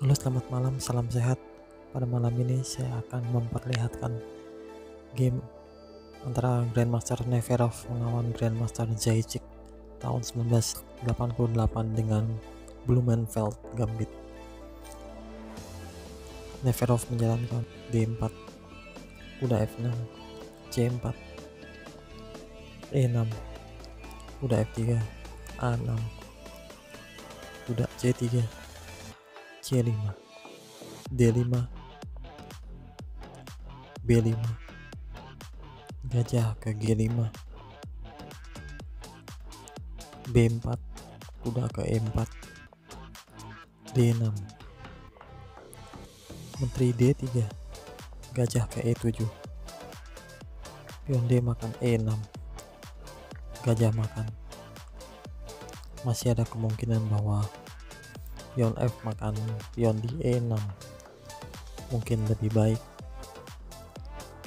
Halo selamat malam, salam sehat. Pada malam ini saya akan memperlihatkan game antara Grandmaster Neverov melawan Grandmaster Zajic tahun 1988 dengan Blumenfeld Gambit. Neverov menjalankan D4, kuda F6, C4, E6, kuda F3, A6, kuda C3, C5 D5 B5 gajah ke G5 B4 kuda ke E4 D6 menteri D3 gajah ke E7 pion D makan E6 gajah makan. Masih ada kemungkinan bahwa pion F makan pion di E6 mungkin lebih baik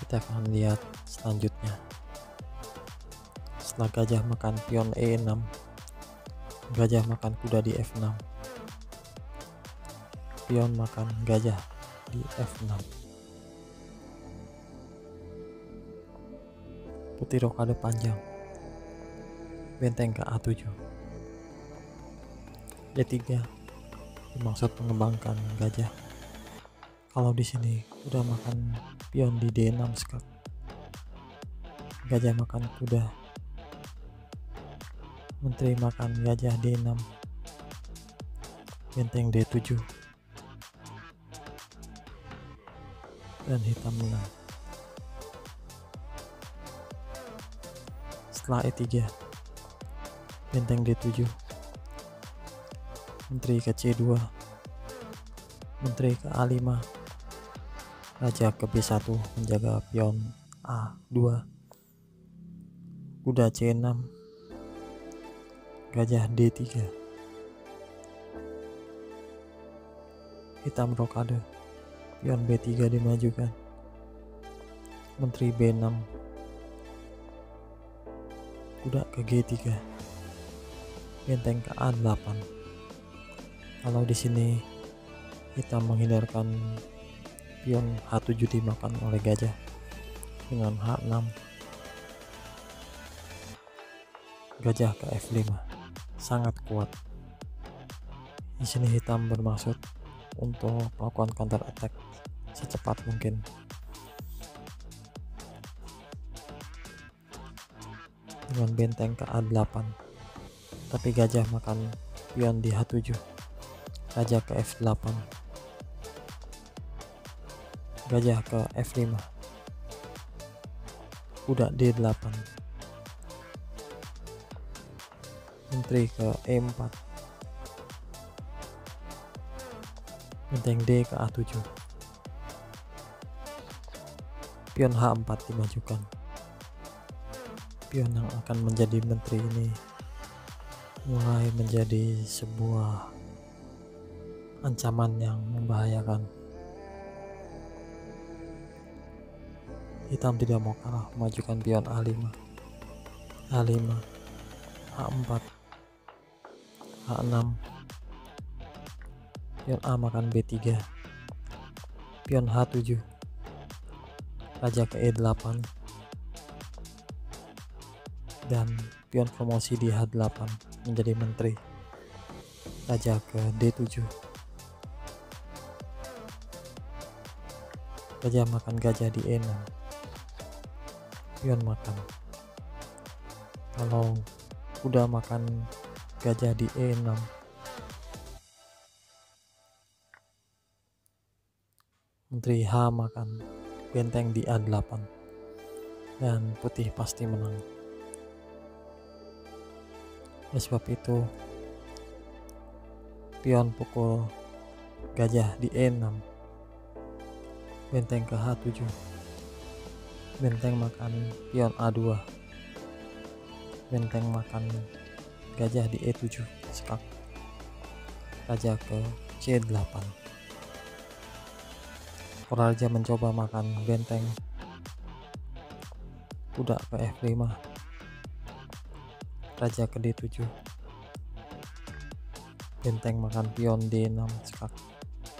kita akan lihat selanjutnya. Setelah gajah makan pion E6 gajah makan kuda di F6 pion makan gajah di F6 putih rokade panjang. Benteng ke A7 D3 dimaksud mengembangkan gajah. Kalau di sini udah makan pion di D6 skak. Gajah makan kuda. Menteri makan gajah D6. Benteng D7. Dan hitam menang. Setelah E3. Benteng D7 menteri ke C2 menteri ke A5 raja ke B1 menjaga pion A2 kuda C6 gajah D3 hitam rokade. Pion B3 dimajukan. Menteri B6 kuda ke G3 benteng ke A8 kalau di sini kita menghindarkan pion H7 dimakan oleh gajah dengan H6 gajah ke F5 sangat kuat. Di sini hitam bermaksud untuk melakukan counter attack secepat mungkin. Dengan benteng ke A8 tapi gajah makan pion di H7 raja ke F8 gajah ke F5 kuda D8 menteri ke E4 benteng D ke A7 pion H4 dimajukan pion yang akan menjadi menteri ini mulai menjadi sebuah ancaman yang membahayakan. Hitam tidak mau kalah memajukan pion A5. A5, A4, A6. Pion A makan B3. Pion H7. Raja ke E8. Dan pion promosi di H8 menjadi menteri. Raja ke D7. Gajah makan gajah di E6 pion makan. Kalau kuda makan gajah di E6 menteri H makan benteng di A8 dan putih pasti menang. Oleh sebab itu pion pukul gajah di E6 benteng ke H7 benteng makan pion A2 benteng makan gajah di E7 skak raja ke C8 Raja mencoba makan benteng. Kuda ke F5 raja ke D7 benteng makan pion D6 skak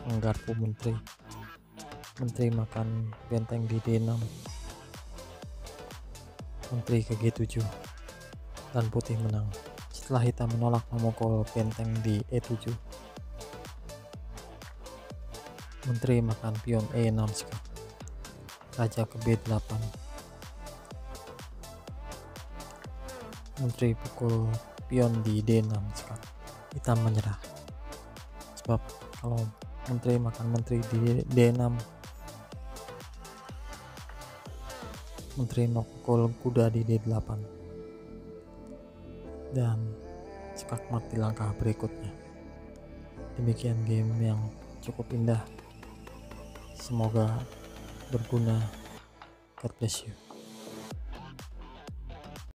menggarpu menteri menteri makan benteng di D6 menteri ke G7 dan putih menang. Setelah hitam menolak memukul benteng di E7 menteri makan pion E6 skak raja ke B8 menteri pukul pion di D6 sekarang hitam menyerah. Sebab kalau menteri makan menteri di D6 menteri memukul kuda di D8 dan skakmat di langkah berikutnya. Demikian game yang cukup indah. Semoga berguna. God bless you